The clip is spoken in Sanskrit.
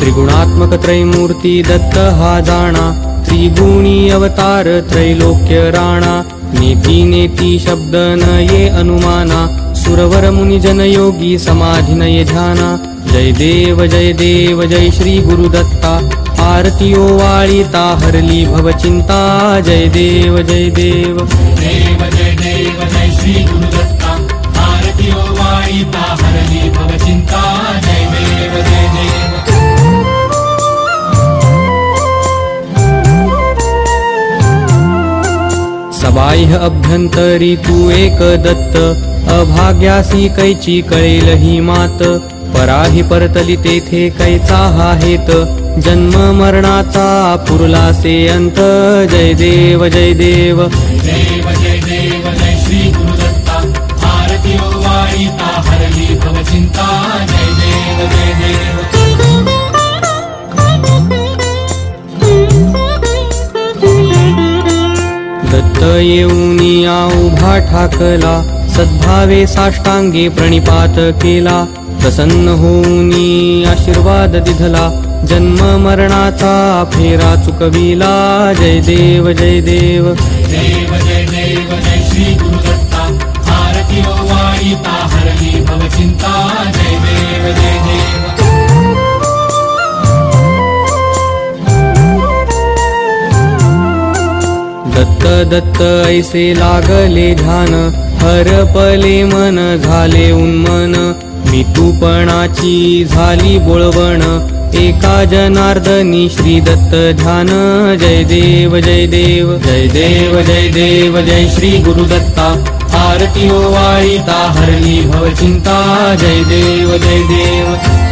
त्रिगुणात्मक त्रैमूर्ति दत्त हा जाणा। त्रिगुणी अवतार त्रैलोक्य राणा। नेति नेति शब्द न ये अनुमाना। सुरवर मुनि जन योगी समाधि नये ध्याना। जय देव जय देव जय श्री गुरुदत्ता आरतियो वाळिता हरली भव चिंता। जय देव जय देव। जय देव जय श्री गुरुदत्ता आरती सबाह्य अभ्यंतरी तू एक दत्त। अभाग्यासी कैची कळेल ही मात। पराही परतली तेथे कैचा हा हेत। जन्म मरणाचा पुरला से अंत। जय देव जय देव। देव जय देव जय श्री गुरुदत्ता दत्त येऊनिया उभा ठाकला सद्भावे साष्टांगे प्रणिपात केला. प्रसन्न होऊनी आशीर्वाद दिधला जन्म मरणाचा फेरा चुकविला. जय देव जय देव. देव जय देव. दत्त दत्त ऐसे लागले ध्यान? हरपले मन झाले उन्मन. मितूपणाची झाली बोळवण. एका जनार्दनी श्री दत्त ध्यान. जय देव जय देव जय देव जय देव जय श्री गुरुदत्ता आरती हो ओ वाळिता हरली भव चिंता. जय देव जय देव.